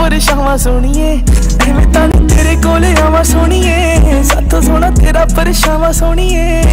ਪਰਛਾਵਾਂ ਸੋਣੀਏ ਐਵੇਂ ਤਾਂ ਤੇਰੇ ਕੋਲ ਆਵਾਂ ਸੋਣੀਏ। ਸਾਥੋਂ ਸੋਣਾ ਤੇਰਾ ਪਰਛਾਵਾਂ ਸੋਣੀਏ।